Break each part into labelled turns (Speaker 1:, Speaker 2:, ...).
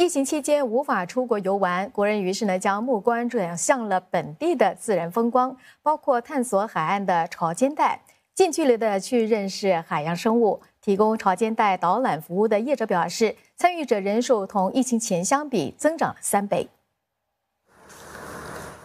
Speaker 1: 疫情期间无法出国游玩，国人于是呢将目光转向了本地的自然风光，包括探索海岸的潮间带，近距离的去认识海洋生物。提供潮间带导览服务的业者表示，参与者人数同疫情前相比增长了三倍。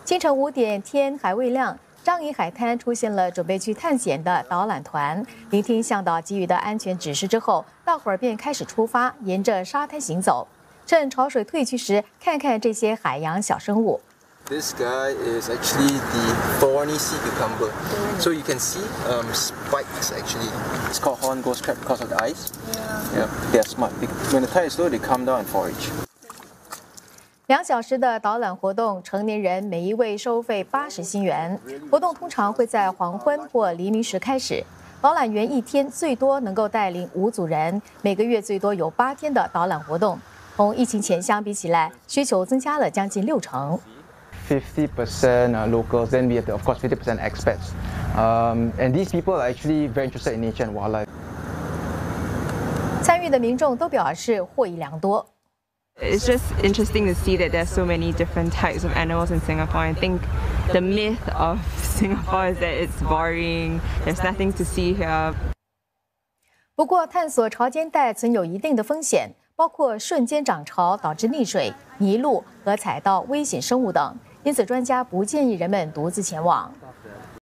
Speaker 1: 清晨五点，天还未亮，张沂海滩出现了准备去探险的导览团。聆听向导给予的安全指示之后，大伙儿便开始出发，沿着沙滩行走。趁潮水退去时，看看这些海洋小生物。
Speaker 2: This guy is actually the thorny sea cucumber. So you can see um, spikes actually. It's called horn ghost crab because of the eyes. Yeah. They are smart. When the tide is low, they come down and forage.
Speaker 1: 两小时的导览活动，成年人每一位收费八十新元。活动通常会在黄昏或黎明时开始。导览员一天最多能够带领五组人，每个月最多有八天的导览活动。同疫情前相比起来，需求增加了将近六成。
Speaker 3: 50% locals, then we have of course 50% expats, um, and these people are actually very interested in nature and wildlife.
Speaker 1: 参与的民众都表示获益良多。
Speaker 4: It's just interesting to see that there's so many different types of animals in Singapore. I think the myth of Singapore is that it's boring. There's nothing to see here.
Speaker 1: 不过，探索潮间带存有一定的风险。包括瞬间涨潮导致溺水、泥路和踩到危险生物等，因此专家不建议人们独自前往。